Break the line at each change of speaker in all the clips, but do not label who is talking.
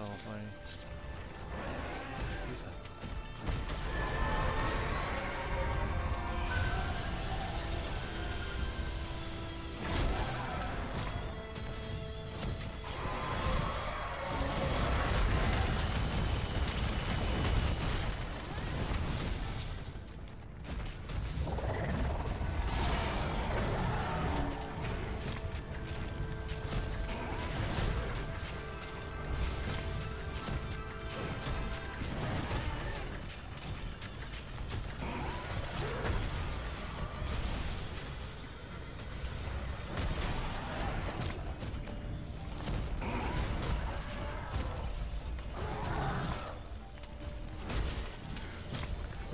好，欢迎。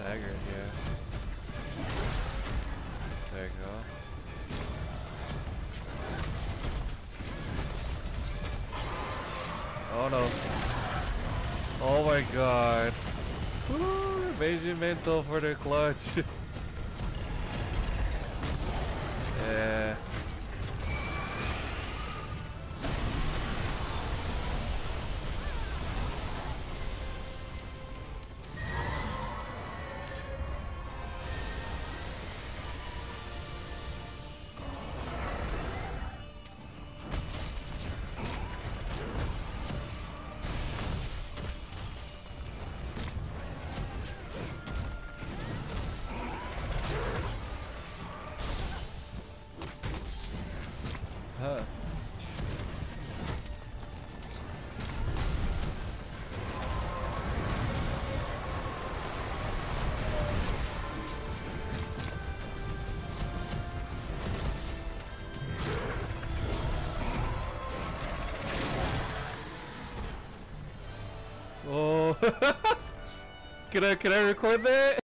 Dagger, yeah. There you go. Oh no. Oh my god. Woo, mental for the clutch. Huh. Oh, can I can I record that?